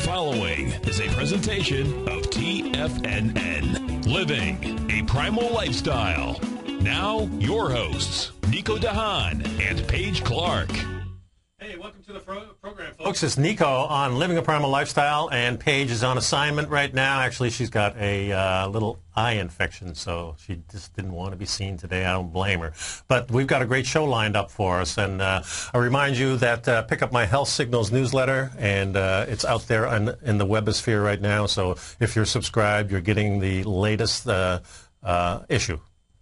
following is a presentation of TFNN, Living a Primal Lifestyle. Now, your hosts, Nico de Haan and Paige Clarke. Hey, welcome to the program, folks. It's Nico on Living a Primal Lifestyle, and Paige is on assignment right now. Actually, she's got a uh, little eye infection, so she just didn't want to be seen today. I don't blame her. But we've got a great show lined up for us, and uh, I remind you that uh, pick up my Health Signals newsletter, and uh, it's out there in, in the webosphere right now. So if you're subscribed, you're getting the latest uh, uh, issue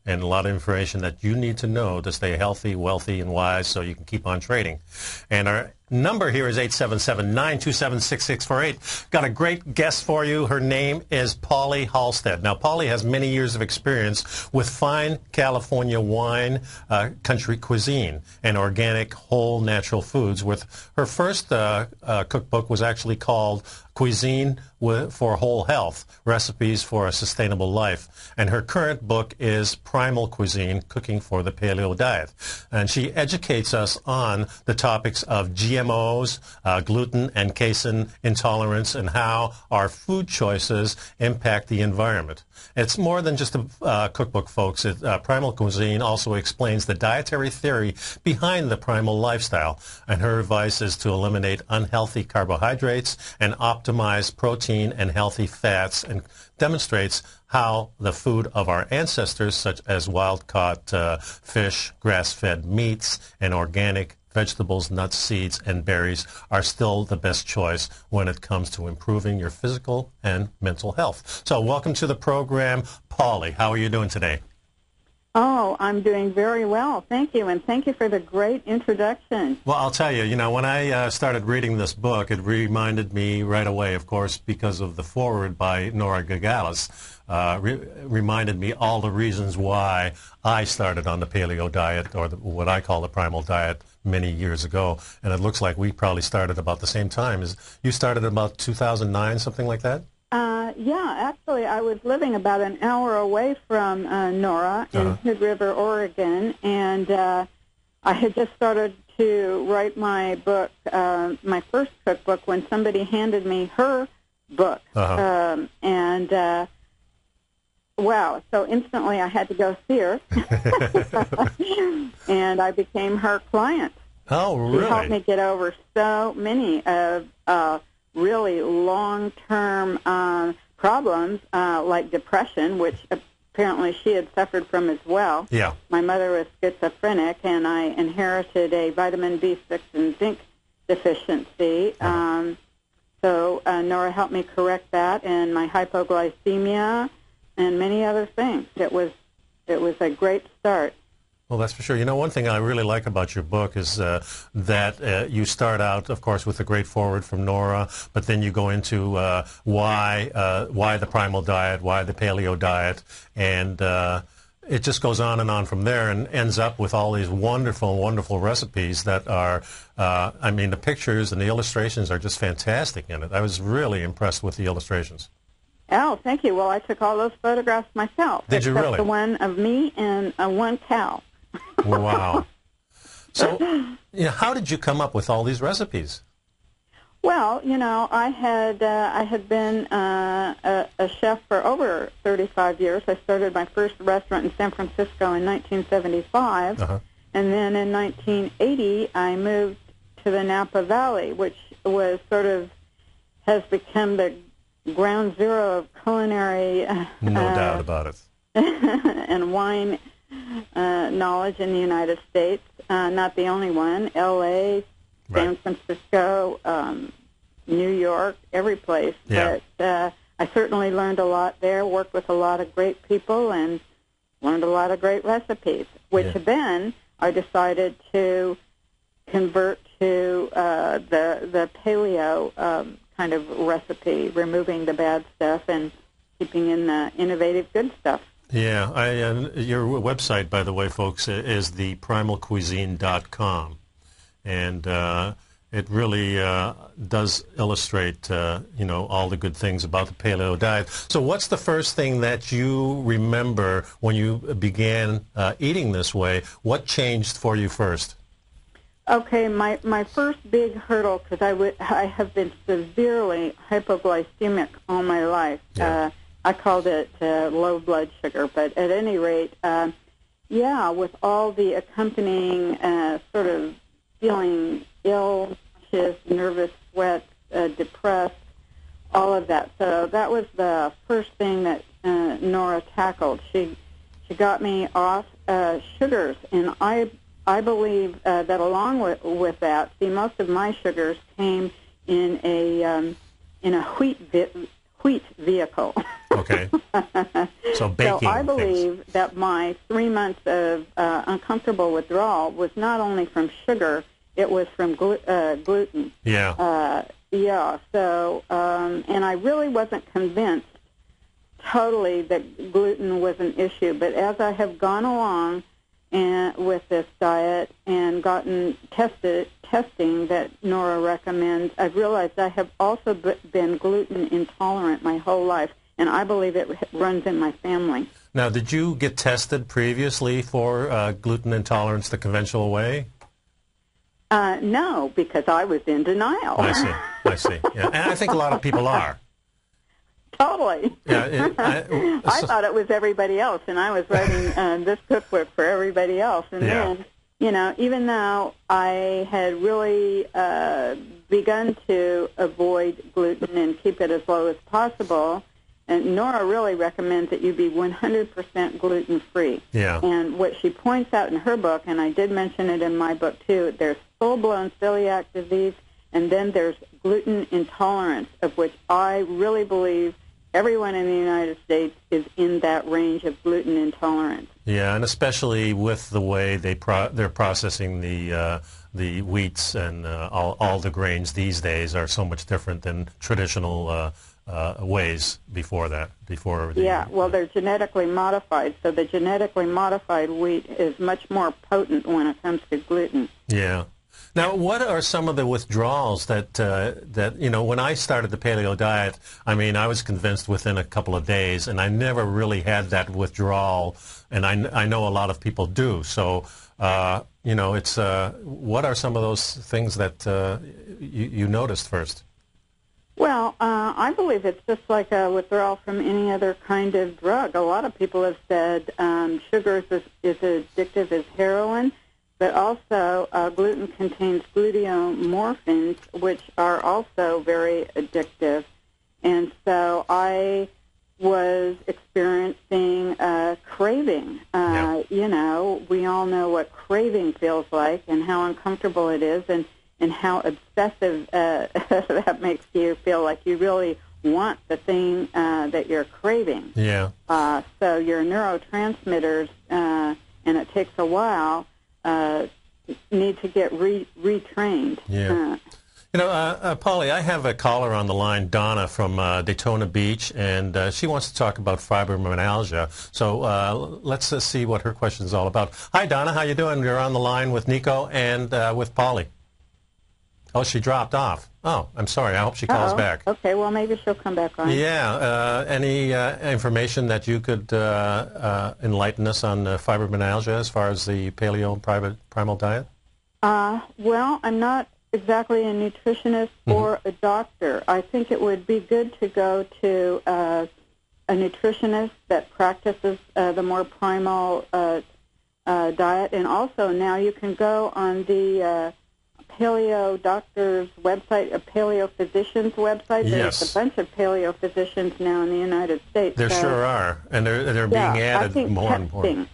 and a lot of information that you need to know to stay healthy, wealthy, and wise so you can keep on trading. And our number here is 877-927-6648. Got a great guest for you. Her name is Polly Halstead. Now, Polly has many years of experience with fine California wine, uh, country cuisine, and organic whole natural foods. With her first uh, uh, cookbook was actually called Cuisine for Whole Health, Recipes for a Sustainable Life. And her current book is Primal Cuisine, Cooking for the Paleo Diet. And she educates us on the topics of GMOs, uh, gluten and casein intolerance, and how our food choices impact the environment. It's more than just a uh, cookbook, folks. It, uh, primal Cuisine also explains the dietary theory behind the primal lifestyle. And her advice is to eliminate unhealthy carbohydrates and optimize protein and healthy fats and demonstrates how the food of our ancestors, such as wild-caught uh, fish, grass-fed meats, and organic vegetables, nuts, seeds, and berries are still the best choice when it comes to improving your physical and mental health. So welcome to the program, Polly. How are you doing today? Oh, I'm doing very well. Thank you. And thank you for the great introduction. Well, I'll tell you, you know, when I uh, started reading this book, it reminded me right away, of course, because of the foreword by Nora Gedgaudas, uh, re- reminded me all the reasons why I started on the paleo diet, or the, what I call the primal diet, many years ago. And it looks like we probably started about the same time. Is You started about 2009, something like that? Uh, yeah, actually, I was living about an hour away from uh, Nora in uh-huh. Hood River, Oregon, and uh, I had just started to write my book, uh, my first cookbook, when somebody handed me her book, uh-huh. um, and uh, wow! So instantly, I had to go see her, and I became her client. Oh, really? She helped me get over so many of. Uh, really long-term uh, problems uh, like depression, which apparently she had suffered from as well. Yeah. My mother was schizophrenic, and I inherited a vitamin B6 and zinc deficiency. Uh-huh. Um, so uh, Nora helped me correct that, and my hypoglycemia, and many other things. It was it was a great start. Well, that's for sure. You know, one thing I really like about your book is uh, that uh, you start out, of course, with a great forward from Nora, but then you go into uh, why uh, why the primal diet, why the paleo diet, and uh, it just goes on and on from there, and ends up with all these wonderful, wonderful recipes that are. Uh, I mean, the pictures and the illustrations are just fantastic in it. I was really impressed with the illustrations. Oh, thank you. Well, I took all those photographs myself. Did you really? The one of me and one cow wow. So, you know, how did you come up with all these recipes? Well, you know, I had uh, I had been uh, a, a chef for over 35 years. I started my first restaurant in San Francisco in 1975, uh-huh. and then in 1980 I moved to the Napa Valley, which was sort of has become the ground zero of culinary. Uh, no doubt about it. and wine uh, knowledge in the United States. Uh, not the only one. L.A., San right. Francisco, um, New York, every place. Yeah. But uh, I certainly learned a lot there. Worked with a lot of great people and learned a lot of great recipes. Which yeah. then I decided to convert to uh, the the paleo um, kind of recipe, removing the bad stuff and keeping in the innovative good stuff. Yeah, I, uh, your website, by the way, folks, is the primalcuisine.com, and uh, it really uh, does illustrate, uh, you know, all the good things about the paleo diet. So, what's the first thing that you remember when you began uh, eating this way? What changed for you first? Okay, my my first big hurdle because I would I have been severely hypoglycemic all my life. Yeah. I called it uh, low blood sugar, but at any rate, uh, yeah, with all the accompanying uh, sort of feeling ill, nauseous, nervous sweats, uh, depressed, all of that. So that was the first thing that uh, Nora tackled. She she got me off uh, sugars, and I I believe uh, that along with with that, see, most of my sugars came in a um, in a wheat vi- wheat vehicle. Okay. So baking. so I things. believe that my three months of uh, uncomfortable withdrawal was not only from sugar, it was from glu- uh, gluten. Yeah. Uh, yeah. So, um, and I really wasn't convinced totally that gluten was an issue. But as I have gone along and with this diet and gotten tested testing that Nora recommends, I've realized I have also been gluten intolerant my whole life, and I believe it runs in my family. Now, did you get tested previously for uh, gluten intolerance the conventional way? Uh, no, because I was in denial. I see. I see. Yeah. And I think a lot of people are. totally. Yeah. It, I, I thought it was everybody else, and I was writing uh, this cookbook for everybody else. And Yeah. then, you know, even though I had really uh, begun to avoid gluten and keep it as low as possible, and Nora really recommends that you be 100% gluten free. yeah. And what she points out in her book, and I did mention it in my book too, there's full-blown celiac disease, and then there's gluten intolerance, of which I really believe everyone in the United States is in that range of gluten intolerance. Yeah, and especially with the way they pro- they're processing the uh, the wheats and uh, all all the grains these days are so much different than traditional uh, uh, ways before that. Before the, Yeah, well, they're genetically modified, so the genetically modified wheat is much more potent when it comes to gluten. Yeah. Now, what are some of the withdrawals that uh, that you know? When I started the paleo diet, I mean, I was convinced within a couple of days, and I never really had that withdrawal, and I, I know a lot of people do. So, uh, you know, it's uh, what are some of those things that uh, you, you noticed first? Well, uh, I believe it's just like a withdrawal from any other kind of drug. A lot of people have said um, sugar is, is as addictive as heroin, but also uh, gluten contains gluteomorphins, which are also very addictive. And so I was experiencing uh, craving. Uh, You know, we all know what craving feels like and how uncomfortable it is, and and how obsessive uh, that makes you feel like you really want the thing uh, that you're craving. Yeah. Uh, so your neurotransmitters, uh, and it takes a while, uh, need to get re- retrained. Yeah. Uh, You know, uh, uh, Polly, I have a caller on the line, Donna from uh, Daytona Beach, and uh, she wants to talk about fibromyalgia. So uh, let's uh, see what her question is all about. Hi, Donna. How you doing? You're on the line with Nico and uh, with Polly. Oh, she dropped off. Oh, I'm sorry. I hope she calls uh-oh. back. Okay, well maybe she'll come back on. Yeah. Uh, any uh, information that you could uh, uh, enlighten us on fibromyalgia as far as the paleo private primal diet? Uh, well, I'm not exactly a nutritionist or a doctor. I think it would be good to go to uh, a nutritionist that practices uh, the more primal uh, uh, diet, and also now you can go on the uh, paleo doctor's website, a paleo physician's website. Yes. There's a bunch of paleo physicians now in the United States. There so- sure are, and they're they're yeah, being I added think more and more. testing,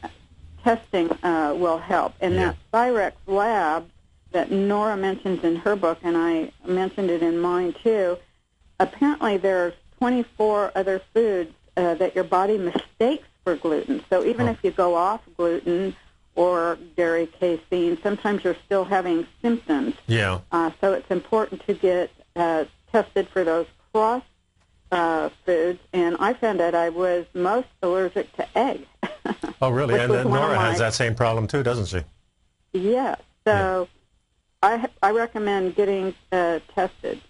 Testing uh, will help. And Yeah. that Cyrex lab that Nora mentions in her book, and I mentioned it in mine too, apparently there's 24 other foods uh, that your body mistakes for gluten. So even Oh. if you go off gluten or dairy casein, sometimes you're still having symptoms. Yeah. Uh, so it's important to get uh, tested for those cross uh, foods. And I found out I was most allergic to egg. Oh, really? And then of Nora has that same problem too, doesn't she? yes. So I, I recommend getting uh, tested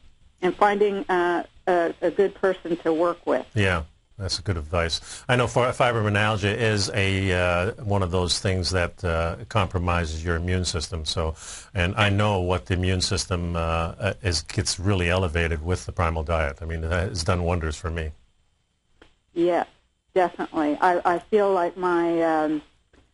and finding uh, a, a good person to work with. Yeah. That's a good advice. I know fibromyalgia is a uh, one of those things that uh, compromises your immune system. So, and I know what the immune system uh, is gets really elevated with the primal diet. I mean, it's done wonders for me. Yes, definitely. I, I feel like my um,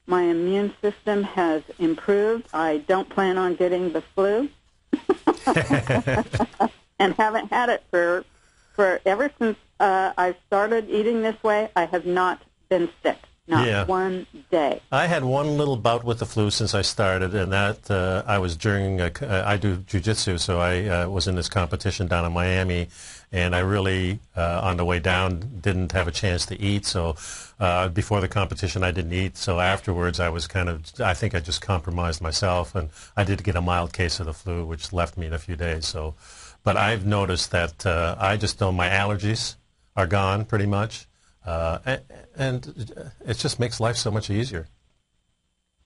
my immune system has improved. I don't plan on getting the flu, and haven't had it for for ever since uh, I started eating this way. I have not been sick. Not yeah. one day. I had one little bout with the flu since I started, and that uh, I was during. A, uh, I do jujitsu, so I uh, was in this competition down in Miami, and I really, uh, on the way down, didn't have a chance to eat. So uh, before the competition, I didn't eat. So afterwards, I was kind of. I think I just compromised myself, and I did get a mild case of the flu, which left me in a few days. So, but I've noticed that uh, I just know my allergies are gone pretty much. Uh, and, and, it just makes life so much easier.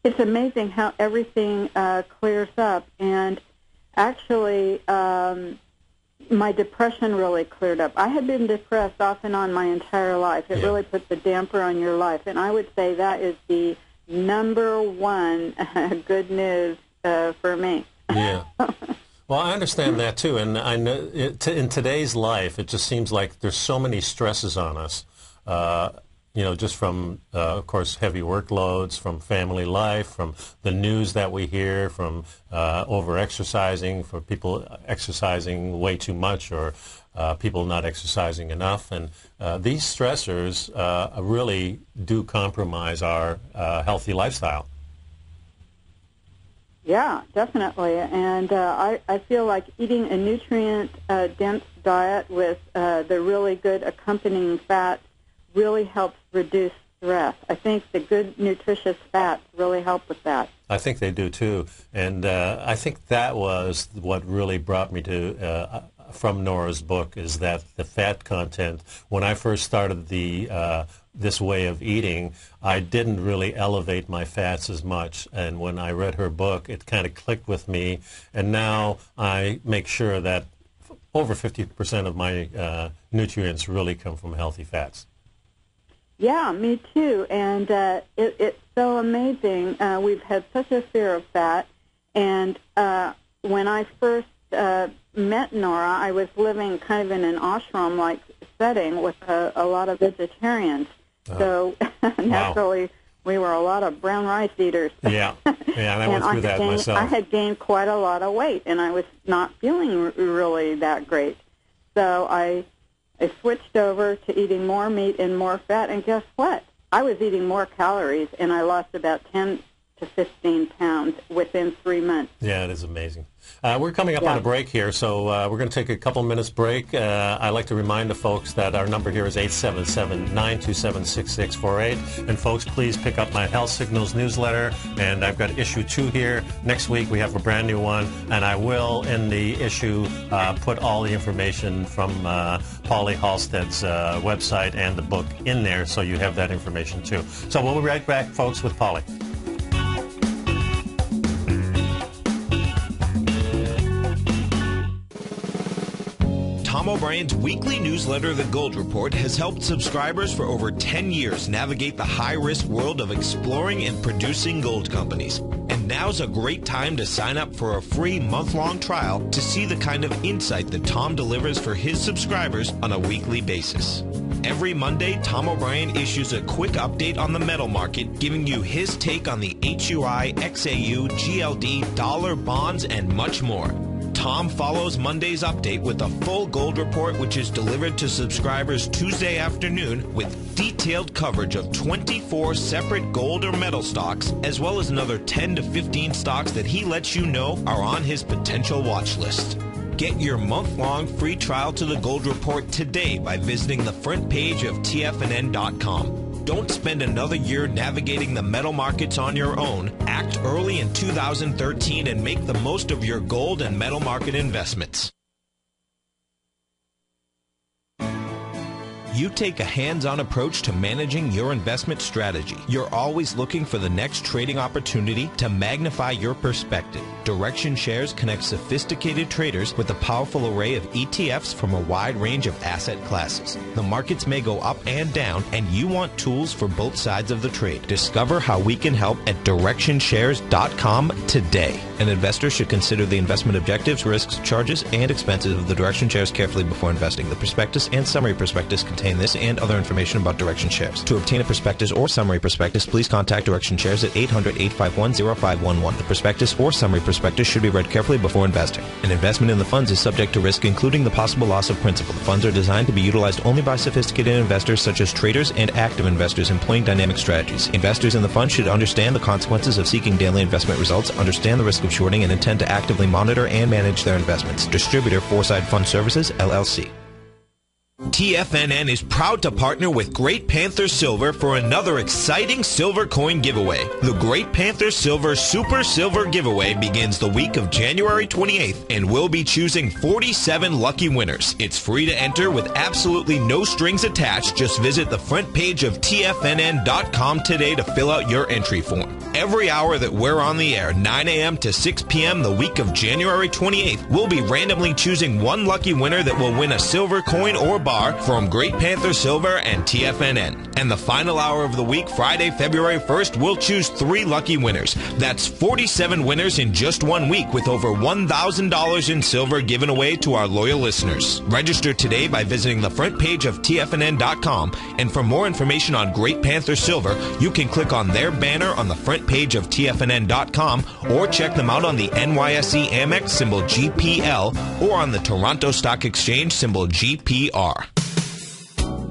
It's amazing how everything uh, clears up, and actually, um, my depression really cleared up. I had been depressed off and on my entire life. It yeah. really puts a damper on your life, and I would say that is the number one good news uh, for me. Yeah. Well, I understand that too, and I know it, in today's life, it just seems like there's so many stresses on us. Uh, you know, just from, uh, of course, heavy workloads, from family life, from the news that we hear, from uh, over-exercising, for people exercising way too much, or uh, people not exercising enough, and uh, these stressors uh, really do compromise our healthy lifestyle. Yeah, definitely. And uh, I, I feel like eating a nutrient-dense uh, diet with uh, the really good accompanying fats really helps reduce stress. I think the good nutritious fats really help with that. I think they do too. And uh, I think that was what really brought me to uh, from Nora's book is that the fat content. When I first started the uh, this way of eating, I didn't really elevate my fats as much. And when I read her book, it kind of clicked with me. And now I make sure that over 50% of my uh, nutrients really come from healthy fats. Yeah, me too. And uh, it, it's so amazing. Uh, we've had such a fear of fat. And uh, when I first uh, met Nora, I was living kind of in an ashram-like setting with a, a lot of vegetarians. Uh, so naturally, wow. we were a lot of brown rice eaters. Yeah, yeah, and I went through that gained, myself. I had gained quite a lot of weight, and I was not feeling really that great. So I, I switched over to eating more meat and more fat, and guess what? I was eating more calories, and I lost about 10 to 15 pounds within three months. Yeah, it is amazing. Uh, we're coming up yeah. on a break here, so uh, we're going to take a couple minutes break. Uh, I'd like to remind the folks that our number here is 877-927-6648. And folks, please pick up my Health Signals newsletter. And I've got issue two here. Next week we have a brand new one, and I will, in the issue, uh, put all the information from uh, Polly Halstead's uh, website and the book in there, so you have that information too. So we'll be right back, folks, with Polly. Tom O'Brien's weekly newsletter, The Gold Report, has helped subscribers for over 10 years navigate the high risk world of exploring and producing gold companies. And now's a great time to sign up for a free month long trial to see the kind of insight that Tom delivers for his subscribers on a weekly basis. Every Monday, Tom O'Brien issues a quick update on the metal market, giving you his take on the HUI, XAU, GLD, dollar, bonds, and much more. Tom follows Monday's update with a full gold report, which is delivered to subscribers Tuesday afternoon with detailed coverage of 24 separate gold or metal stocks, as well as another 10 to 15 stocks that he lets you know are on his potential watch list. Get your month-long free trial to the Gold Report today by visiting the front page of tfnn.com. Don't spend another year navigating the metal markets on your own. Act early in 2013 and make the most of your gold and metal market investments. You take a hands-on approach to managing your investment strategy. You're always looking for the next trading opportunity to magnify your perspective. Direction Shares connects sophisticated traders with a powerful array of ETFs from a wide range of asset classes. The markets may go up and down, and you want tools for both sides of the trade. Discover how we can help at DirectionShares.com today. An investor should consider the investment objectives, risks, charges, and expenses of the Direction Shares carefully before investing. The prospectus and summary prospectus contain this and other information about Direction Shares. To obtain a prospectus or summary prospectus, please contact Direction Shares at 800-851-0511. The prospectus or summary prospectus should be read carefully before investing. An investment in the funds is subject to risk, including the possible loss of principal. The funds are designed to be utilized only by sophisticated investors such as traders and active investors employing dynamic strategies. Investors in the fund should understand the consequences of seeking daily investment results, understand the risk of shorting, and intend to actively monitor and manage their investments. Distributor Foreside Fund Services, LLC. TFNN is proud to partner with Great Panther Silver for another exciting silver coin giveaway. The Great Panther Silver Super Silver giveaway begins the week of January 28th and we'll be choosing 47 lucky winners. It's free to enter with absolutely no strings attached. Just visit the front page of TFNN.com today to fill out your entry form. Every hour that we're on the air, 9 a.m. to 6 p.m. the week of January 28th, we'll be randomly choosing one lucky winner that will win a silver coin or bar from Great Panther Silver and TFNN. And the final hour of the week, Friday, February 1st, we'll choose three lucky winners. That's 47 winners in just one week with over $1,000 in silver given away to our loyal listeners. Register today by visiting the front page of TFNN.com. And for more information on Great Panther Silver, you can click on their banner on the front page of TFNN.com or check them out on the NYSE Amex symbol GPL or on the Toronto Stock Exchange symbol GPR.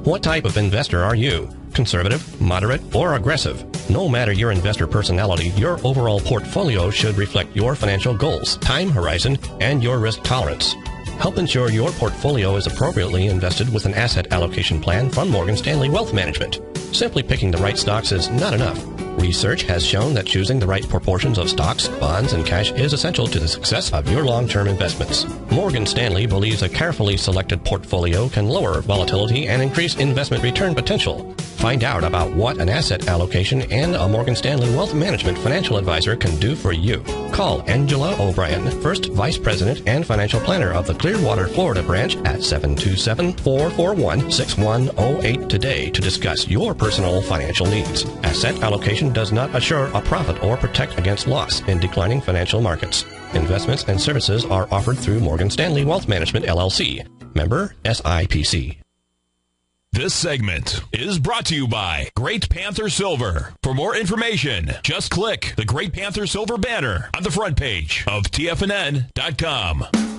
What type of investor are you? Conservative, moderate, or aggressive? No matter your investor personality, your overall portfolio should reflect your financial goals, time horizon, and your risk tolerance. Help ensure your portfolio is appropriately invested with an asset allocation plan from Morgan Stanley Wealth Management. Simply picking the right stocks is not enough. Research has shown that choosing the right proportions of stocks, bonds, and cash is essential to the success of your long-term investments. Morgan Stanley believes a carefully selected portfolio can lower volatility and increase investment return potential. Find out about what an asset allocation and a Morgan Stanley Wealth Management financial advisor can do for you. Call Angela O'Brien, First Vice President and Financial Planner of the Clearwater, Florida branch at 727-441-6108 today to discuss your personal financial needs. Asset allocation does not assure a profit or protect against loss in declining financial markets. Investments and services are offered through Morgan Stanley Wealth Management LLC. Member SIPC. This segment is brought to you by Great Panther Silver. For more information, just click the Great Panther Silver banner on the front page of TFNN.com.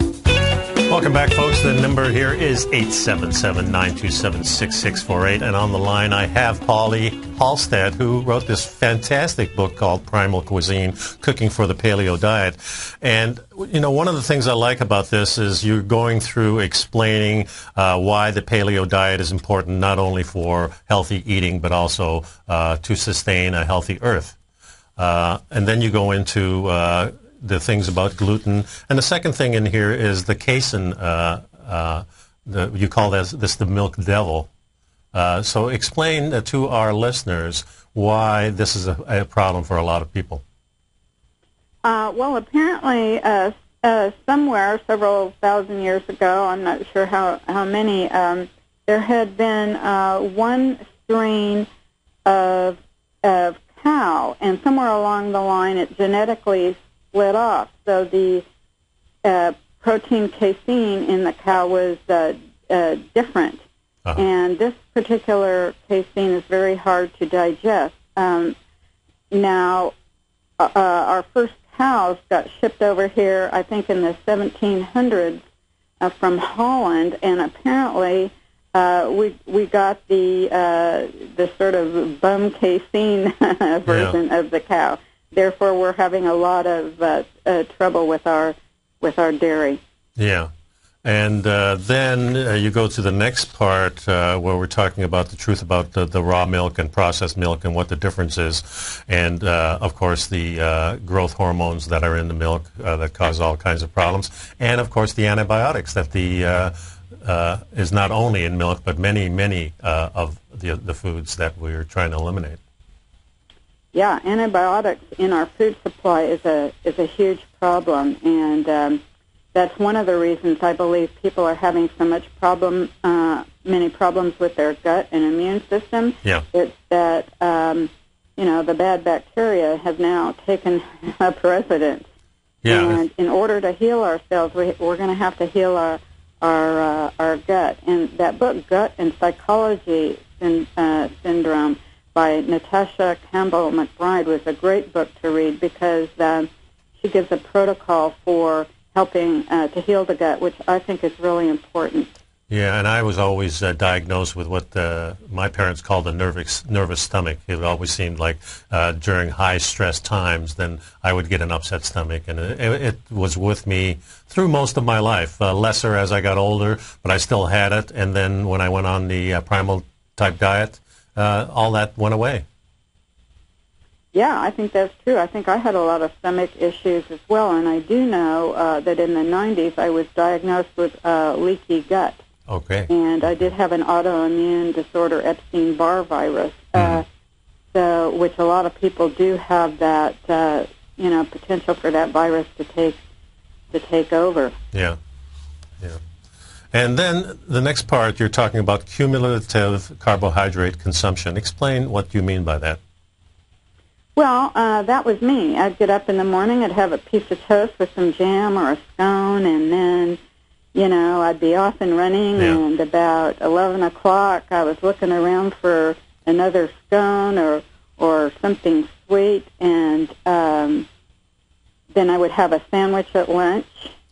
Welcome back, folks. The number here is 877-927-6648. And on the line, I have Polly Halstead, who wrote this fantastic book called Primal Cuisine, Cooking for the Paleo Diet. And, you know, one of the things I like about this is you're going through explaining uh, why the paleo diet is important, not only for healthy eating, but also uh, to sustain a healthy earth. Uh, and then you go into uh, the things about gluten. And the second thing in here is the casein. Uh, uh, the, you call this, this the milk devil. Uh, so explain uh, to our listeners why this is a, a, problem for a lot of people. Uh, well, apparently, uh, somewhere several thousand years ago, I'm not sure how how many, um, there had been one strain of of cow, and somewhere along the line, it genetically split off. So the uh, protein casein in the cow was uh, uh, different. Uh-huh. And this particular casein is very hard to digest. Um, now, uh, uh, our first cows got shipped over here, I think, in the 1700s uh, from Holland, and apparently uh, we we got the uh, the sort of bum casein version yeah. of the cow. Therefore, we're having a lot of uh, uh, trouble with our with our dairy. Yeah. And uh, then uh, you go to the next part uh, where we're talking about the truth about the, the, raw milk and processed milk and what the difference is. And, uh, of course, the growth hormones that are in the milk that cause all kinds of problems. And, of course, the antibiotics that the is not only in milk, but many, many of the, the foods that we're trying to eliminate. Yeah, antibiotics in our food supply is a is a huge problem, and um, that's one of the reasons I believe people are having so much problem, uh, many problems with their gut and immune system. Yeah. It's that um, you know the bad bacteria have now taken a precedence. Yeah. And in order to heal ourselves, we, we're going to have to heal our our uh, our gut. And that book, Gut and Psychology syn- uh, Syndrome, by Natasha Campbell McBride, was a great book to read because um, she gives a protocol for helping uh, to heal the gut, which I think is really important. Yeah, and I was always uh, diagnosed with what uh, my parents called a nervous nervous stomach. It always seemed like uh, during high stress times, then I would get an upset stomach, and it, it was with me through most of my life. Uh, lesser as I got older, but I still had it. And then when I went on the uh, primal type diet, uh, all that went away. Yeah, I think that's true. I think I had a lot of stomach issues as well, and I do know uh, that in the 90s I was diagnosed with uh, leaky gut. Okay. And I did have an autoimmune disorder, Epstein-Barr virus, uh, so which a lot of people do have that, uh, you know, potential for that virus to take to take over. Yeah, yeah. And then the next part, you're talking about cumulative carbohydrate consumption. Explain what you mean by that. Well, uh, that was me. I'd get up in the morning, I'd have a piece of toast with some jam or a scone, and then, you know, I'd be off and running. Yeah. And about eleven o'clock, I was looking around for another scone or or something sweet, and um, then I would have a sandwich at lunch.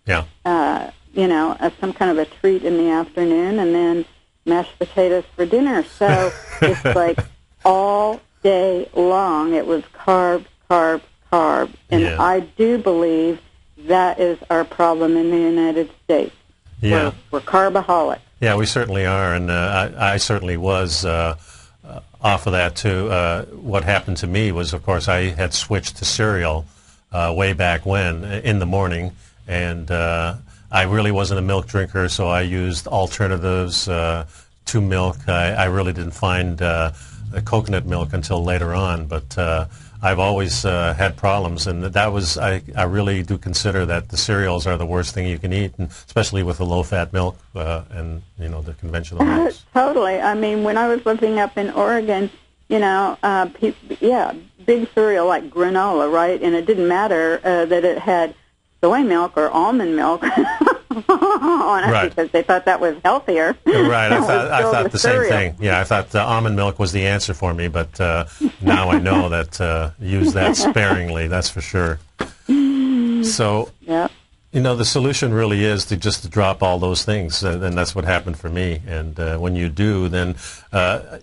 Yeah. Uh, you know, uh, some kind of a treat in the afternoon, and then mashed potatoes for dinner. So it's like all day long, it was carb, carb, carb, and Yeah. I do believe that is our problem in the United States. Yeah. We're, we're carbaholic. Yeah, we certainly are, and uh, I, I certainly was uh, uh, off of that too. Uh, what happened to me was, of course, I had switched to cereal uh, way back when uh, in the morning, and uh, I really wasn't a milk drinker, so I used alternatives uh, to milk. I, I really didn't find uh, the coconut milk until later on, but. Uh, I've always uh, had problems, and that was I, I really do consider that the cereals are the worst thing you can eat, and especially with the low-fat milk uh, and you know the conventional milks. totally. I mean, when I was living up in Oregon, you know, uh, pe- yeah, big cereal like granola, right? And it didn't matter uh, that it had soy milk or almond milk on it Right. because they thought that was healthier. Right, I thought I thought the same thing. Yeah, I thought uh, almond milk was the answer for me, but uh, now I know that uh, use that sparingly. That's for sure. So Yeah. you know, the solution really is to just drop all those things, and, and that's what happened for me. And uh, when you do, then uh,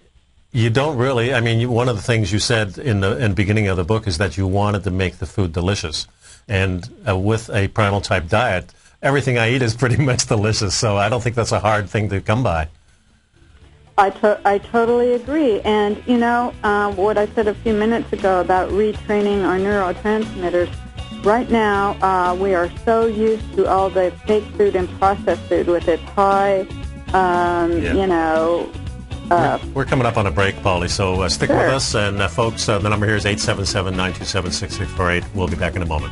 you don't really. I mean, you, one of the things you said in the in the beginning of the book is that you wanted to make the food delicious, and uh, with a primal type diet, everything I eat is pretty much delicious. So I don't think that's a hard thing to come by. I, to- I totally agree. And, you know, uh, what I said a few minutes ago about retraining our neurotransmitters, right now uh, we are so used to all the fake food and processed food with its high, um, Yeah. you know, uh, We're coming up on a break, Polly, so uh, stick with us. And uh, folks, uh, the number here is 877-927-6648. We'll be back in a moment.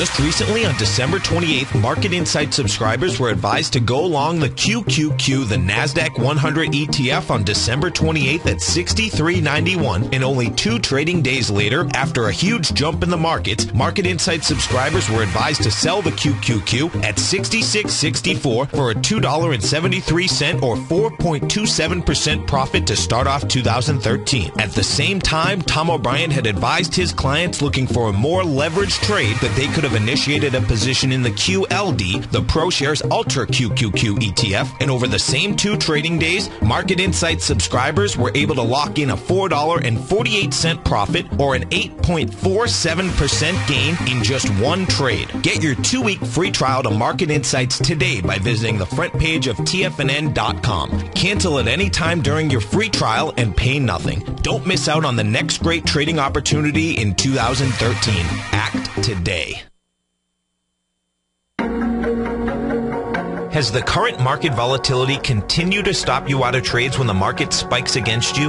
Just recently, on December 28th, Market Insight subscribers were advised to go long the QQQ, the NASDAQ 100 ETF, on December 28th at 63.91. And only two trading days later, after a huge jump in the markets, Market Insight subscribers were advised to sell the QQQ at 66.64 for a $2.73 or 4.27% profit to start off 2013. At the same time, Tom O'Brien had advised his clients looking for a more leveraged trade that they could have initiated a position in the QLD, the ProShares Ultra QQQ ETF, and over the same two trading days, Market Insight subscribers were able to lock in a $4.48 profit or an 8.47% gain in just one trade. Get your two-week free trial to Market Insights today by visiting the front page of TFNN.com. Cancel at any time during your free trial and pay nothing. Don't miss out on the next great trading opportunity in 2013. Act today. Has the current market volatility continued to stop you out of trades when the market spikes against you?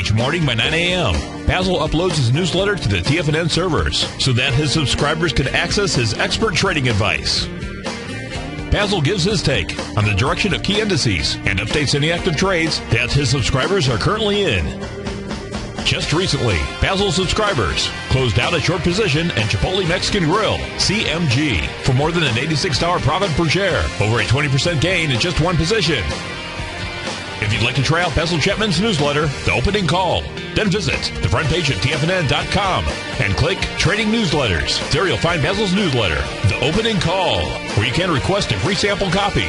Each morning by 9 a.m., Basil uploads his newsletter to the TFNN servers so that his subscribers can access his expert trading advice. Basil gives his take on the direction of key indices and updates any active trades that his subscribers are currently in. Just recently, Basil subscribers closed out a short position in Chipotle Mexican Grill, CMG, for more than an $86 profit per share, over a 20% gain in just one position. If you'd like to try out Basil Chapman's newsletter, The Opening Call, then visit the front page of TFNN.com and click Trading Newsletters. There you'll find Basil's newsletter, The Opening Call, where you can request a free sample copy.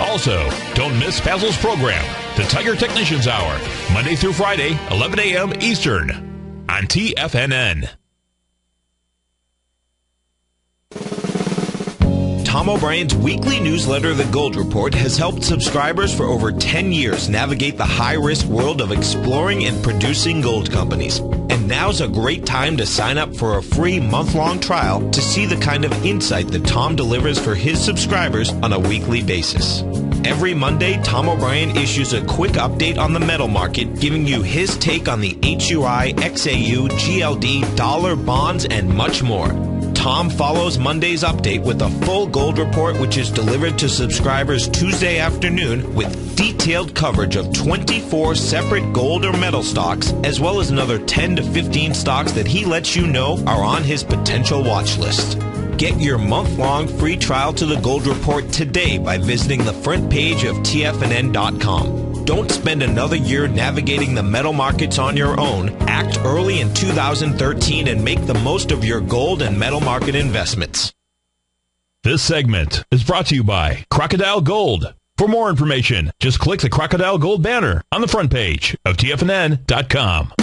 Also, don't miss Basil's program, The Tiger Technicians Hour, Monday through Friday, 11 a.m. Eastern, on TFNN. Tom O'Brien's weekly newsletter, The Gold Report, has helped subscribers for over 10 years navigate the high risk world of exploring and producing gold companies. And now's a great time to sign up for a free month long trial to see the kind of insight that Tom delivers for his subscribers on a weekly basis. Every Monday, Tom O'Brien issues a quick update on the metal market, giving you his take on the HUI, XAU, GLD, dollar, bonds, and much more. Tom follows Monday's update with a full gold report, which is delivered to subscribers Tuesday afternoon with detailed coverage of 24 separate gold or metal stocks, as well as another 10 to 15 stocks that he lets you know are on his potential watch list. Get your month-long free trial to the Gold Report today by visiting the front page of TFNN.com. Don't spend another year navigating the metal markets on your own. Act early in 2013 and make the most of your gold and metal market investments. This segment is brought to you by Crocodile Gold. For more information, just click the Crocodile Gold banner on the front page of TFNN.com.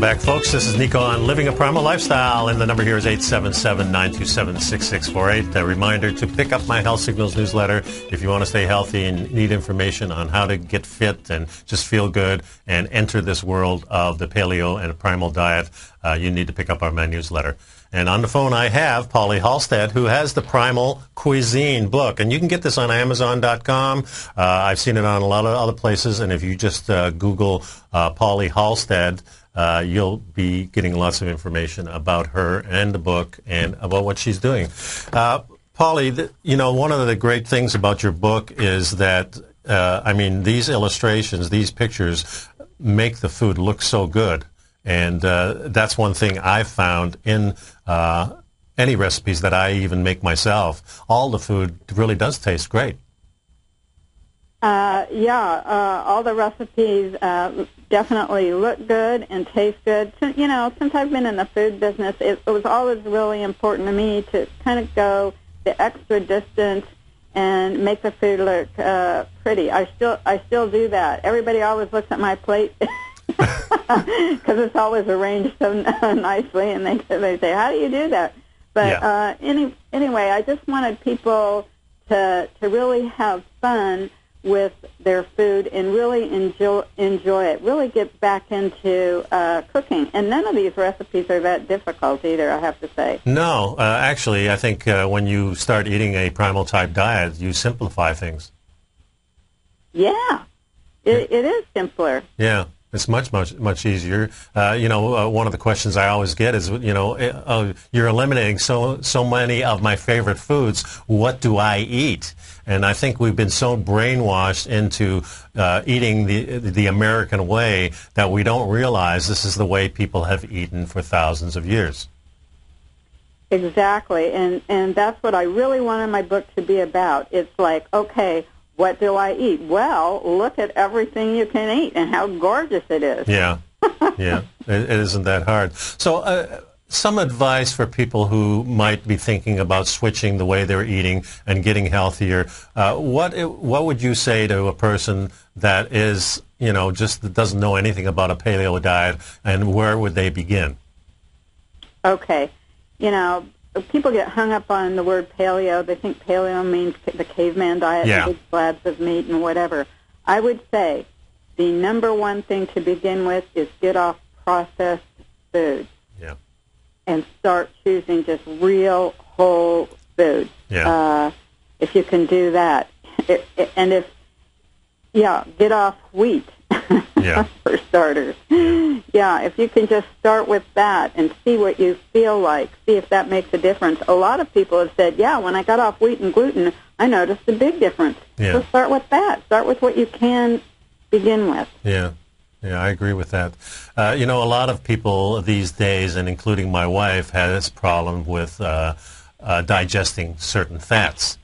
Welcome back, folks. This is Nico on Living a Primal Lifestyle, and the number here is 877-927-6648. A reminder to pick up my Health Signals newsletter if you want to stay healthy and need information on how to get fit and just feel good and enter this world of the paleo and primal diet. Uh, you need to pick up our my newsletter. And on the phone, I have Polly Halstead, who has the Primal Cuisine book. And you can get this on Amazon.com. Uh, I've seen it on a lot of other places. And if you just uh, Google uh, Polly Halstead, uh, you'll be getting lots of information about her and the book and about what she's doing. Uh, Polly, th- you know, one of the great things about your book is that, uh, I mean, these illustrations, these pictures make the food look so good. And uh, that's one thing I've found in uh, any recipes that I even make myself. All the food really does taste great. Uh, yeah, uh, all the recipes uh, definitely look good and taste good. You know, since I've been in the food business, it, it was always really important to me to kind of go the extra distance and make the food look uh, pretty. I still I still do that. Everybody always looks at my plate because it's always arranged so nicely, and they they say, "How do you do that?" But Yeah. uh, any anyway, I just wanted people to to really have fun with their food and really enjoy enjoy it. Really get back into uh, cooking. And none of these recipes are that difficult either. I have to say. No, uh, actually, I think uh, when you start eating a primal type diet, you simplify things. Yeah, it, it is simpler. Yeah. It's much, much, much easier. Uh, you know, uh, one of the questions I always get is, you know, uh, you're eliminating so so many of my favorite foods. What do I eat? And I think we've been so brainwashed into uh, eating the the American way that we don't realize this is the way people have eaten for thousands of years. Exactly, and and that's what I really wanted my book to be about. It's like, okay, what do I eat? Well, look at everything you can eat and how gorgeous it is. Yeah, yeah, it, it isn't that hard. So. Uh, some advice for people who might be thinking about switching the way they're eating and getting healthier. Uh, what what would you say to a person that is you know just doesn't know anything about a paleo diet, and where would they begin? Okay, you know people get hung up on the word paleo. They think paleo means the caveman diet, yeah. big slabs of meat and whatever. I would say the number one thing to begin with is get off processed foods and start choosing just real whole foods. Yeah. Uh, if you can do that, it, it, and if yeah, get off wheat. yeah. for starters. Yeah, if you can just start with that and see what you feel like, see if that makes a difference. A lot of people have said, yeah, when I got off wheat and gluten, I noticed a big difference. Yeah. So start with that. Start with what you can begin with. Yeah. Yeah, I agree with that. Uh, you know, a lot of people these days, and including my wife, has problem with uh, uh, digesting certain fats.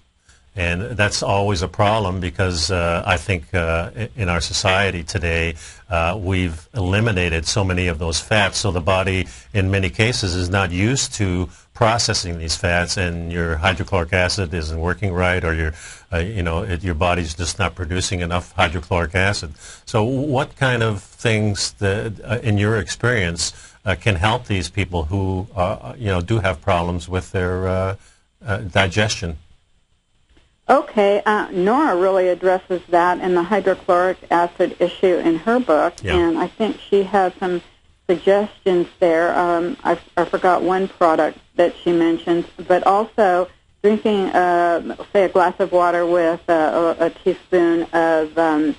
And that's always a problem because uh, I think uh, in our society today, uh, we've eliminated so many of those fats. So the body, in many cases, is not used to processing these fats, and your hydrochloric acid isn't working right, or your, uh, you know, it, your body's just not producing enough hydrochloric acid. So, what kind of things, that, uh, in your experience, uh, can help these people who, you know, do have problems with their digestion? Okay, uh, Nora really addresses that in the hydrochloric acid issue in her book, yeah. and I think she has some suggestions there. Um, I, I forgot one product that she mentions, but also drinking, uh, say, a glass of water with uh, a, a teaspoon of, um,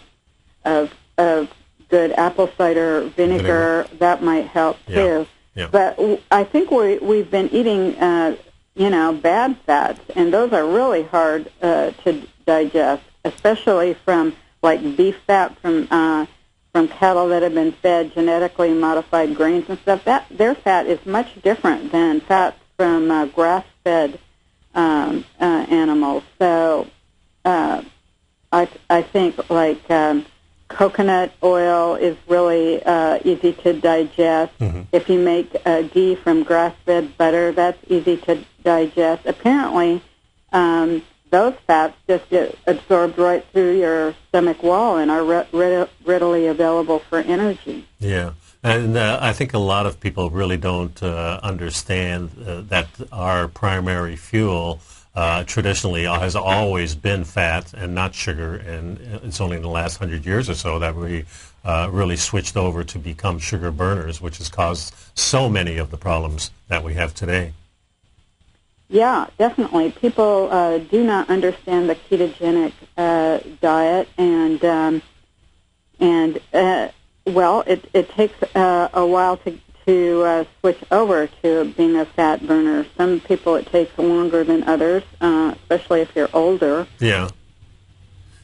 of of good apple cider vinegar, vinegar. that might help yeah. too. Yeah. But I think we we've been eating uh, you know, bad fats, and those are really hard uh, to digest, especially from like beef fat from uh, from cattle that have been fed genetically modified grains and stuff. That their fat is much different than fat from uh, grass-fed um, uh, animals. So uh, I I think like um, coconut oil is really uh, easy to digest. Mm-hmm. If you make uh, ghee from grass-fed butter, that's easy to digest. Apparently, um, those fats just get absorbed right through your stomach wall and are re- readily available for energy. Yeah. And uh, I think a lot of people really don't uh, understand uh, that our primary fuel uh, traditionally has always been fat and not sugar, and it's only in the last hundred years or so that we uh, really switched over to become sugar burners, which has caused so many of the problems that we have today. Yeah, definitely. People uh, do not understand the ketogenic uh, diet, and um, and uh, well, it it takes uh, a while to to uh, switch over to being a fat burner. Some people it takes longer than others, uh, especially if you're older. Yeah.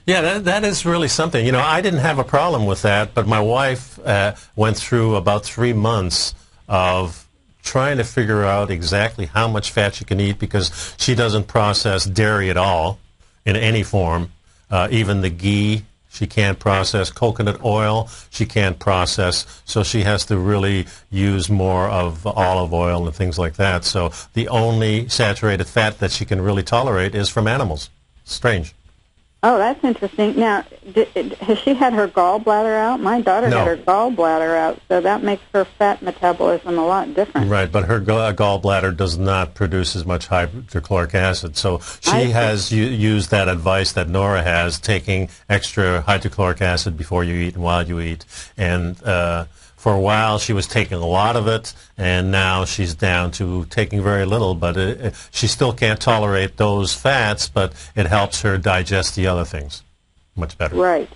Yeah, that, that is really something. You know, I didn't have a problem with that, but my wife uh, went through about three months of trying to figure out exactly how much fat she can eat because she doesn't process dairy at all in any form. Uh, even the ghee she can't process coconut oil. She can't process, so she has to really use more of olive oil and things like that. So the only saturated fat that she can really tolerate is from animals. Strange. Oh, that's interesting. Now, did, has she had her gallbladder out? My daughter no. had her gallbladder out, so that makes her fat metabolism a lot different. Right, but her gallbladder does not produce as much hydrochloric acid. So she has u- used that advice that Nora has, taking extra hydrochloric acid before you eat and while you eat. And uh, for a while she was taking a lot of it, and now she's down to taking very little. But it, it, she still can't tolerate those fats, but it helps her digest the other things much better. Right.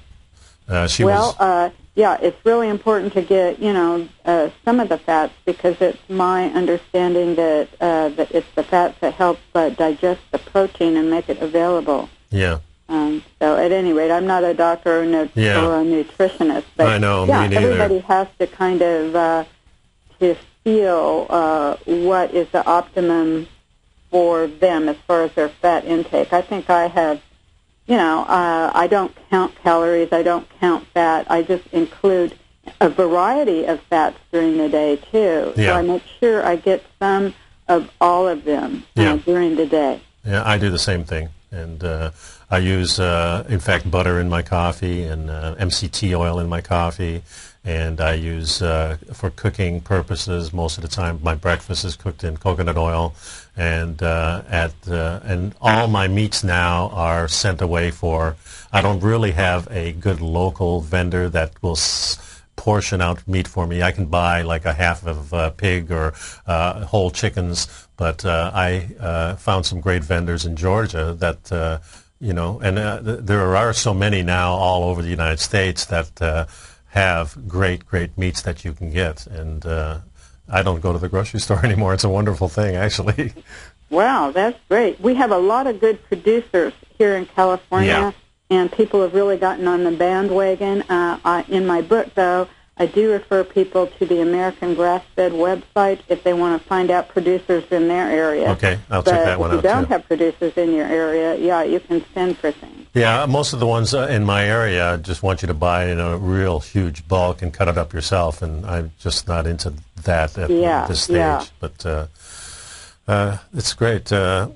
Uh, she well, was, uh, yeah, it's really important to get you know uh, some of the fats because it's my understanding that uh, that it's the fats that help uh, digest the protein and make it available. Yeah. Um, so at any rate, I'm not a doctor or, no, Yeah. or a nutritionist, but I know, me yeah, everybody has to kind of uh, to feel uh, what is the optimum for them as far as their fat intake. I think I have, you know, uh, I don't count calories, I don't count fat. I just include a variety of fats during the day too. Yeah. So I make sure I get some of all of them uh, Yeah. during the day. Yeah, I do the same thing, and uh, I use, uh, in fact, butter in my coffee and uh, MCT oil in my coffee, and I use uh, for cooking purposes most of the time. My breakfast is cooked in coconut oil, and uh, at uh, and all my meats now are sent away for. I don't really have a good local vendor that will. Portion out meat for me. I can buy like a half of uh, pig or whole chickens, but uh, I uh, found some great vendors in Georgia that, uh, you know, and uh, th- there are so many now all over the United States that uh, have great, great meats that you can get. And uh, I don't go to the grocery store anymore. It's a wonderful thing, actually. Wow, that's great. We have a lot of good producers here in California, Yeah. and people have really gotten on the bandwagon. Uh, I, in my book, though, I do refer people to the American Grass Fed website if they want to find out producers in their area. Okay, I'll but check that one out. if you out, don't too. have producers in your area, yeah, you can send for things. Yeah, most of the ones uh, in my area just want you to buy in a real huge bulk and cut it up yourself, and I'm just not into that at Yeah, this stage. yeah. But uh, uh, it's great. Uh,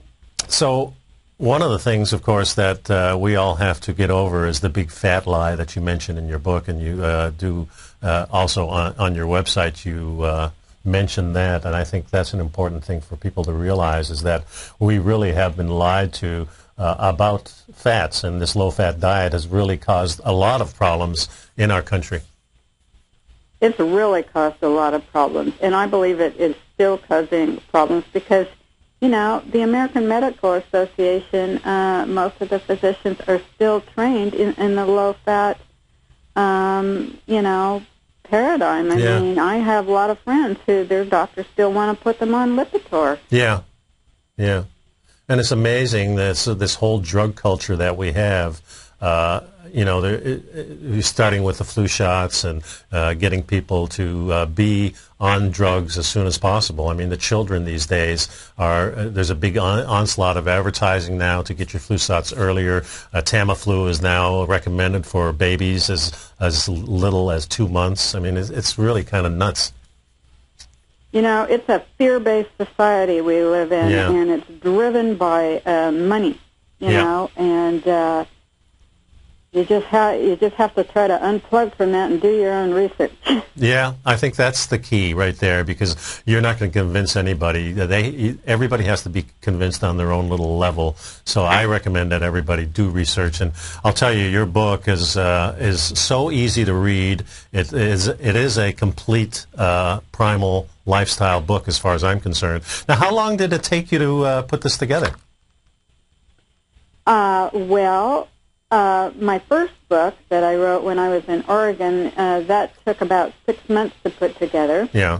so one of the things, of course, that uh, we all have to get over is the big fat lie that you mentioned in your book, and you uh, do uh, also on, on your website. You uh, mention that, and I think that's an important thing for people to realize is that we really have been lied to uh, about fats, and this low-fat diet has really caused a lot of problems in our country. It's really caused a lot of problems, and I believe it is still causing problems because, you know, the American Medical Association, uh, most of the physicians are still trained in, in the low-fat, um, you know, paradigm. I Yeah. mean, I have a lot of friends who their doctors still want to put them on Lipitor. Yeah, yeah, and it's amazing this this whole drug culture that we have. Uh, you know, it, starting with the flu shots and uh, getting people to uh, be on drugs as soon as possible. I mean, the children these days are uh, there's a big on, onslaught of advertising now to get your flu shots earlier. Uh, Tamiflu is now recommended for babies as as little as two months. I mean, it's, it's really kind of nuts. You know, it's a fear-based society we live in, Yeah. and it's driven by uh, money. You Yeah. know, and uh, you just have you just have to try to unplug from that and do your own research. Yeah, I think that's the key right there because you're not going to convince anybody. They everybody has to be convinced on their own little level. So I recommend that everybody do research. And I'll tell you, your book is uh, is so easy to read. It is it is a complete uh, primal lifestyle book as far as I'm concerned. Now, how long did it take you to uh, put this together? Uh, well, uh, my first book that I wrote when I was in Oregon, uh, that took about six months to put together. Yeah,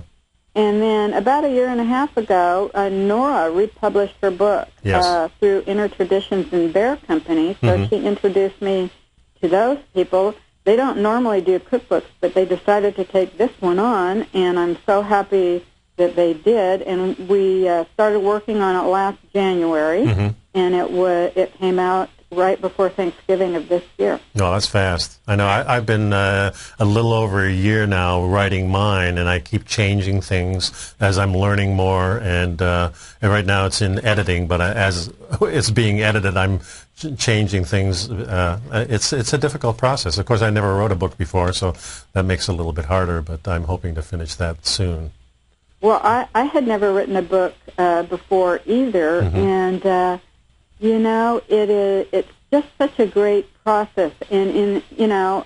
And then about a year and a half ago, uh, Nora republished her book Yes. uh, through Inner Traditions and Bear Company. So Mhm. she introduced me to those people. They don't normally do cookbooks, but they decided to take this one on, and I'm so happy that they did. And we uh, started working on it last January, Mhm. and it wa- it came out right before Thanksgiving of this year. No, that's fast. I know. I, I've been uh, a little over a year now writing mine, and I keep changing things as I'm learning more. And, uh, and right now it's in editing, but I, as it's being edited, I'm changing things. Uh, it's it's a difficult process. Of course, I never wrote a book before, so that makes it a little bit harder. But I'm hoping to finish that soon. Well, I, I had never written a book uh, before either, Mhm. and uh, you know, it is it's just such a great process. And in you know,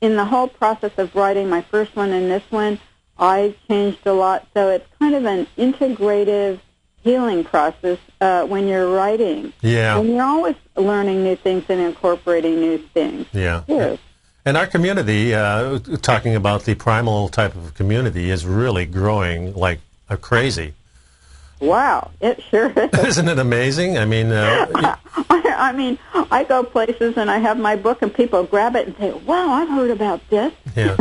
in the whole process of writing my first one and this one, I changed a lot. So it's kind of an integrative healing process uh, when you're writing. Yeah. And you're always learning new things and incorporating new things. Yeah. Yes. And our community, uh, talking about the primal type of community, is really growing like a crazy. Wow, it sure is. Isn't it amazing? I mean, uh, I, I mean, I go places and I have my book, and people grab it and say, "Wow, I've heard about this." yeah.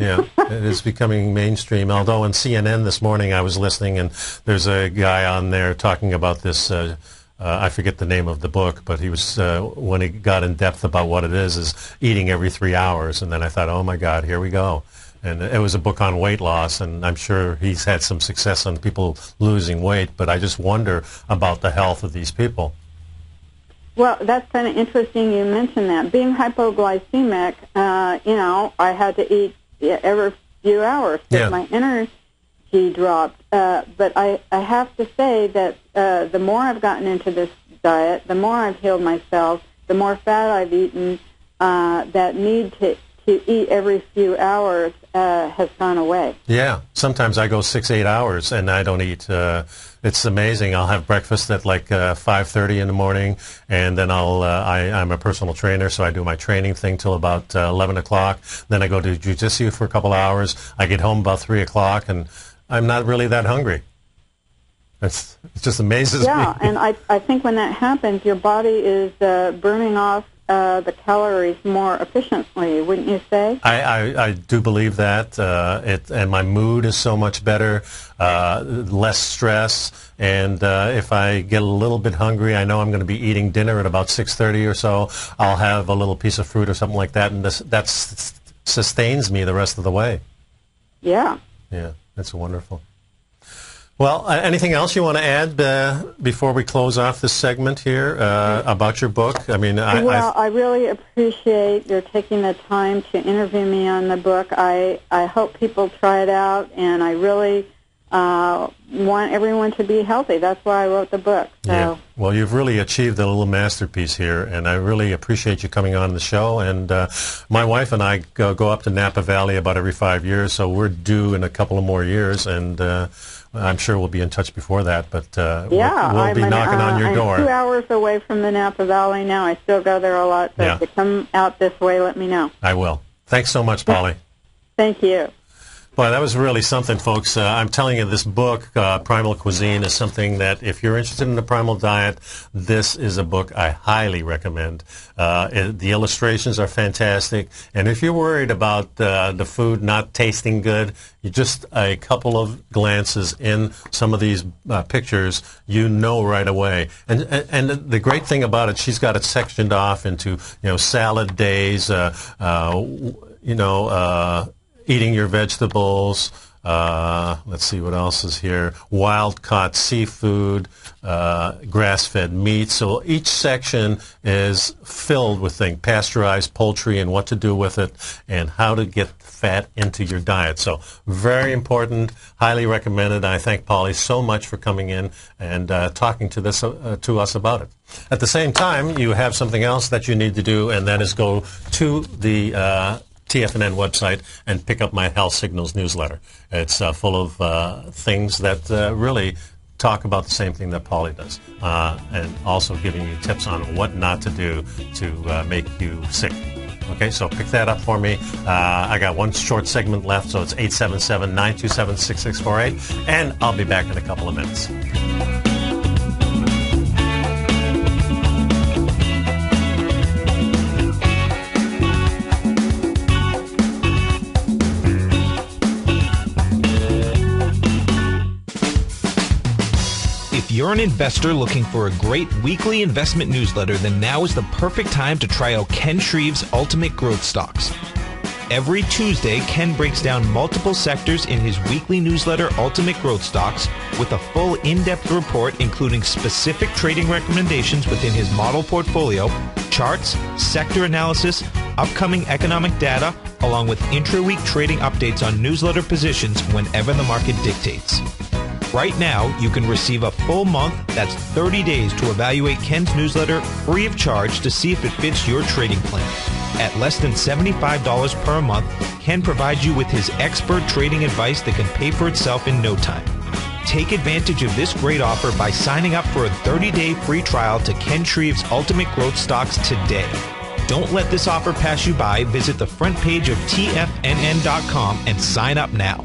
Yeah, it is becoming mainstream. Although on CNN this morning I was listening, and there's a guy on there talking about this. Uh, uh, I forget the name of the book, but he was uh, when he got in depth about what it is, is eating every three hours. And then I thought, oh my God, here we go. And it was a book on weight loss, and I'm sure he's had some success on people losing weight. But I just wonder about the health of these people. Well, that's kind of interesting you mentioned that. Being hypoglycemic, uh, you know, I had to eat every few hours because Yeah. my energy dropped. Uh, but I, I have to say that uh, the more I've gotten into this diet, the more I've healed myself, the more fat I've eaten, uh, that need to, to eat every few hours uh, has gone away. Yeah, sometimes I go six, eight hours and I don't eat. Uh, it's amazing. I'll have breakfast at like uh, five thirty in the morning, and then I'll. Uh, I, I'm a personal trainer, so I do my training thing till about uh, eleven o'clock. Then I go to jujitsu for a couple hours. I get home about three o'clock, and I'm not really that hungry. It's, it just amazes Yeah, me. and I, I think when that happens, your body is uh, burning off uh, the calories more efficiently, wouldn't you say? I, I, I do believe that, uh, it, and my mood is so much better, uh, less stress, and uh, if I get a little bit hungry, I know I'm going to be eating dinner at about 6:30 or so. I'll have a little piece of fruit or something like that, and this, that s- sustains me the rest of the way. Yeah. Yeah, that's wonderful. Well, uh, anything else you want to add uh, before we close off this segment here uh, about your book? I mean, I, well, I, I really appreciate your taking the time to interview me on the book. I, I hope people try it out, and I really uh, want everyone to be healthy. That's why I wrote the book. So. Yeah. Well, you've really achieved a little masterpiece here, and I really appreciate you coming on the show. And uh, my wife and I go, go up to Napa Valley about every five years, so we're due in a couple of more years, and uh, I'm sure we'll be in touch before that. But uh, Yeah, we'll, we'll be an- knocking on uh, your I'm door. two hours away from the Napa Valley now. I still go there a lot. So Yeah. if you come out this way, let me know. I will. Thanks so much, Pauli. Thank you. Boy, that was really something, folks. Uh, I'm telling you, this book, uh, Primal Cuisine, is something that if you're interested in the primal diet, this is a book I highly recommend. Uh, it, the illustrations are fantastic, and if you're worried about uh, the food not tasting good, you just a couple of glances in some of these uh, pictures, you know right away. And, and and the great thing about it, she's got it sectioned off into you know salad days, uh, you know. Eating your vegetables. Uh, let's see what else is here. Wild caught seafood, uh, grass fed meat. So each section is filled with things, pasteurized poultry and what to do with it and how to get fat into your diet. So very important, highly recommended. I thank Pauli so much for coming in and uh, talking to this uh, to us about it. At the same time, you have something else that you need to do, and that is go to the uh, TFNN website and pick up my Health Signals newsletter. It's uh, full of uh, things that uh, really talk about the same thing that Pauli does, uh, and also giving you tips on what not to do to uh, make you sick. Okay, so pick that up for me. Uh, I got one short segment left, so it's 877 927 6648, and I'll be back in a couple of minutes. You're an investor looking for a great weekly investment newsletter, then now is the perfect time to try out Ken Shreve's Ultimate Growth Stocks. Every Tuesday, Ken breaks down multiple sectors in his weekly newsletter, Ultimate Growth Stocks, with a full in-depth report including specific trading recommendations within his model portfolio, charts, sector analysis, upcoming economic data, along with intra-week trading updates on newsletter positions whenever the market dictates. Right now, you can receive a full month, that's 30 days, to evaluate Ken's newsletter free of charge to see if it fits your trading plan. At less than $75 per month, Ken provides you with his expert trading advice that can pay for itself in no time. Take advantage of this great offer by signing up for a 30-day free trial to Ken Shreve's Ultimate Growth Stocks today. Don't let this offer pass you by. Visit the front page of TFNN.com and sign up now.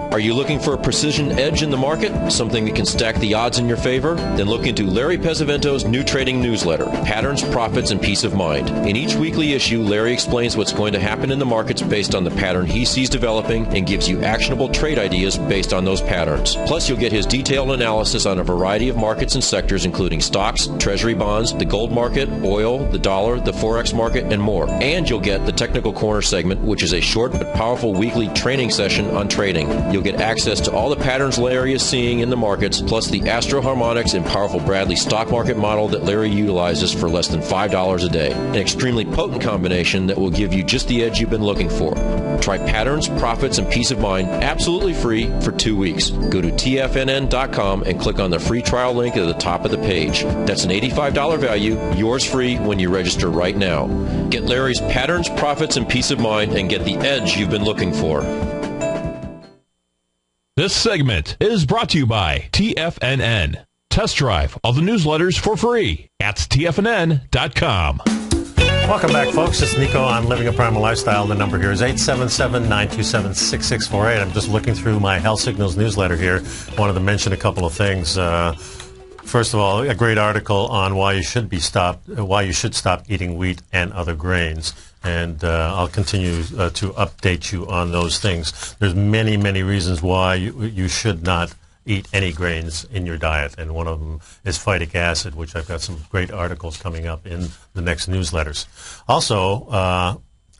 Are you looking for a precision edge in the market? Something that can stack the odds in your favor? Then look into Larry Pesavento's new trading newsletter, Patterns, Profits, and Peace of Mind. In each weekly issue, Larry explains what's going to happen in the markets based on the pattern he sees developing and gives you actionable trade ideas based on those patterns. Plus, you'll get his detailed analysis on a variety of markets and sectors, including stocks, treasury bonds, the gold market, oil, the dollar, the forex market, and more. And you'll get the Technical Corner segment, which is a short but powerful weekly training session on trading. You'll get access to all the patterns Larry is seeing in the markets, plus the Astro Harmonics and powerful Bradley stock market model that Larry utilizes for less than $5 a day. An extremely potent combination that will give you just the edge you've been looking for. Try patterns, profits, and peace of mind absolutely free for two weeks. Go to TFNN.com and click on the free trial link at the top of the page. That's an $85 value, yours free when you register right now. Get Larry's patterns, profits, and peace of mind and get the edge you've been looking for. This segment is brought to you by TFNN. Test drive all the newsletters for free at TFNN.com. Welcome back, folks. It's Nico on Living a Primal Lifestyle. The number here is 877-927-6648. I'm just looking through my Health Signals newsletter here. Wanted to mention a couple of things. Uh, first of all, a great article on why you should be stopped, why you should stop eating wheat and other grains and uh, I'll continue uh, to update you on those things. There's many, many reasons why you, you, should not eat any grains in your diet, and one of them is phytic acid, which I've got some great articles coming up in the next newsletters. Also, uh,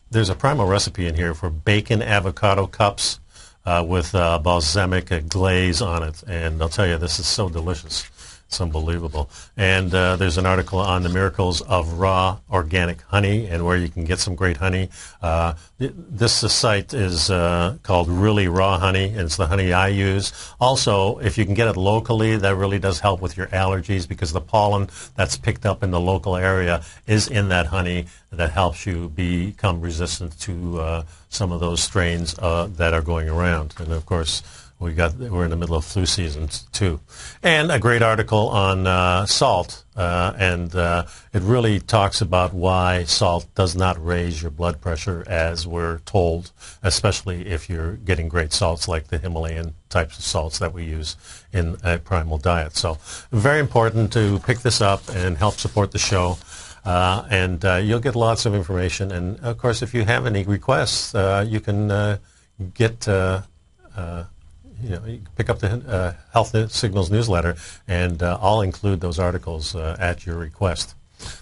there's a primal recipe in here for bacon avocado cups uh, with uh, balsamic glaze on it, and I'll tell you, this is so delicious. It's unbelievable. And uh, there's an article on the miracles of raw organic honey and where you can get some great honey. Uh, this site is uh, called Really Raw Honey, and it's the honey I use. Also, if you can get it locally, that really does help with your allergies because the pollen that's picked up in the local area is in that honey that helps you become resistant to uh, some of those strains uh, that are going around. And of course, we got we're in the middle of flu season too, and a great article on uh, salt, uh, and uh, it really talks about why salt does not raise your blood pressure as we're told, especially if you're getting great salts like the Himalayan types of salts that we use in a primal diet. So, very important to pick this up and help support the show. Uh, and uh, you'll get lots of information. And of course, if you have any requests, uh, you can get you know, you pick up the uh, Health Signals newsletter, and uh, I'll include those articles uh, at your request.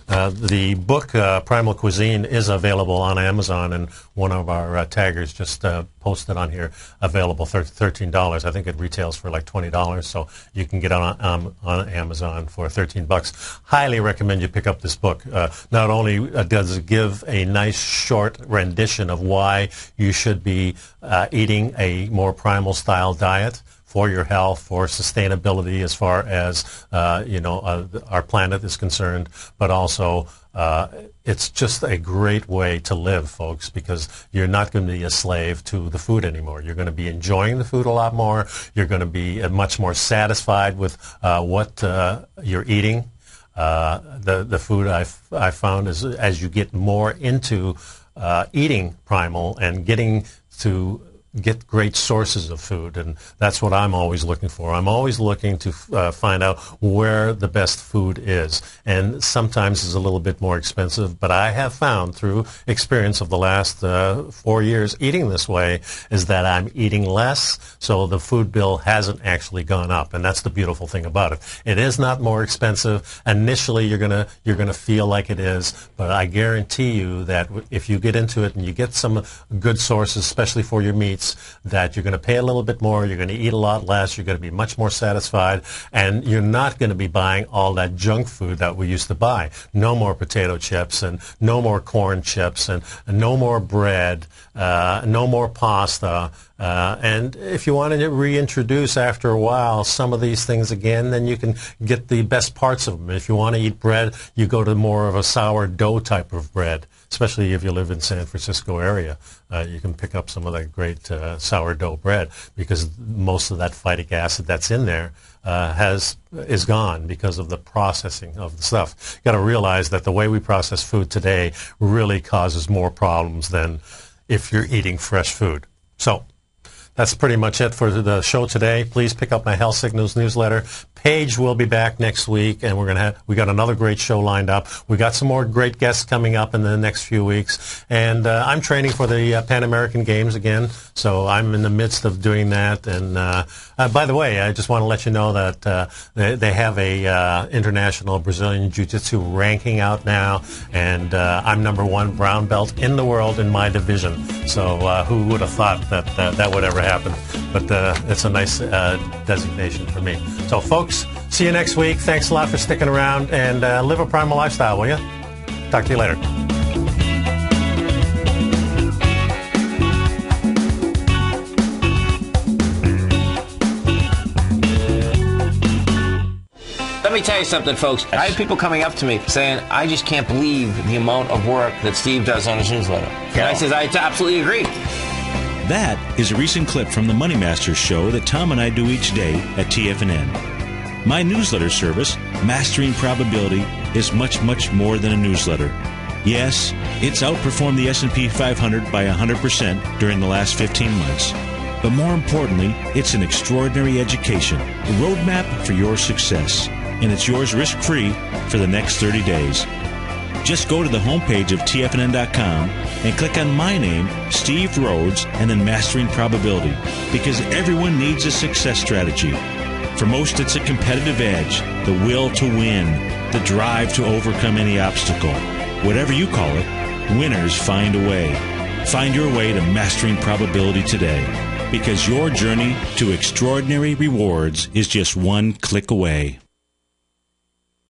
Uh, the book uh, Primal Cuisine is available on Amazon, and one of our uh, taggers just uh, posted on here available for thirteen dollars. I think it retails for like twenty dollars, so you can get on um, on Amazon for thirteen bucks. Highly recommend you pick up this book. Uh, not only does it give a nice short rendition of why you should be eating a more primal style diet for your health, for sustainability as far as uh, you know uh, our planet is concerned, but also uh, it's just a great way to live, folks, because you're not going to be a slave to the food anymore. You're going to be enjoying the food a lot more. You're going to be uh, much more satisfied with uh, what uh, you're eating. the the food I've I found is as you get more into eating primal and getting to get great sources of food, and that's what I'm always looking for. I'm always looking to uh, find out where the best food is, and sometimes it's a little bit more expensive. But I have found through experience of the last uh, four years eating this way is that I'm eating less, so the food bill hasn't actually gone up, and that's the beautiful thing about it. It is not more expensive. Initially, you're gonna you're gonna feel like it is, but I guarantee you that if you get into it and you get some good sources, especially for your that you're going to pay a little bit more, you're going to eat a lot less, you're going to be much more satisfied, and you're not going to be buying all that junk food that we used to buy. No more potato chips and no more corn chips and, and no more bread, uh, no more pasta. Uh, and if you want to reintroduce after a while some of these things again, then you can get the best parts of them. If you want to eat bread, you go to more of a sourdough type of bread especially if you live in San Francisco area. Uh, you can pick up some of that great uh, sourdough bread because most of that phytic acid that's in there uh, has is gone because of the processing of the stuff. You got to realize that the way we process food today really causes more problems than if you're eating fresh food. So that's pretty much it for the show today. Please pick up my Health Signals newsletter. Paige will be back next week, and we're gonna have we got another great show lined up. We got some more great guests coming up in the next few weeks, and uh, I'm training for the uh, Pan American Games again, so I'm in the midst of doing that. And uh, uh by the way, I just want to let you know that uh, they, they, have a uh, international Brazilian Jiu-Jitsu ranking out now, and I'm number one brown belt in the world in my division. So who would have thought that that would ever happen? But it's a nice designation for me. So, folks folks. See you next week. Thanks a lot for sticking around and uh, live a primal lifestyle, will you? Talk to you later. Let me tell you something, folks. I have people coming up to me saying, I just can't believe the amount of work that Steve does on his newsletter. And I says, I absolutely agree. That is a recent clip from the Money Masters show that Tom and I do each day at TFNN. My newsletter service, Mastering Probability, is much, much more than a newsletter. Yes, it's outperformed the S&P 500 by 100% during the last 15 months. But more importantly, it's an extraordinary education, a roadmap for your success, and it's yours risk-free for the next 30 days. Just go to the homepage of TFNN.com and click on my name, Steve Rhodes, and then Mastering Probability, because everyone needs a success strategy. For most, it's a competitive edge, the will to win, the drive to overcome any obstacle. Whatever you call it, winners find a way. Find your way to mastering probability today because your journey to extraordinary rewards is just one click away.